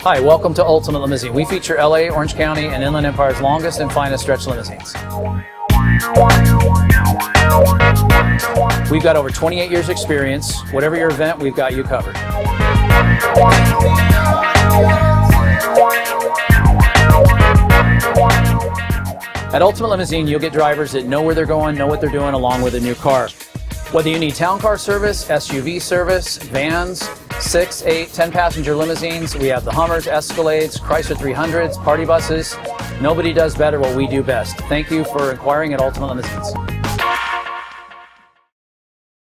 Hi, welcome to Ultimate Limousine. We feature LA, Orange County, and Inland Empire's longest and finest stretch limousines. We've got over 28 years experience. Whatever your event, we've got you covered. At Ultimate Limousine, you'll get drivers that know where they're going, know what they're doing, along with a new car. Whether you need town car service, SUV service, vans, six, eight, 10 passenger limousines, we have the Hummers, Escalades, Chrysler 300s, party buses. Nobody does better what we do best. Thank you for inquiring at Ultimate Limousines.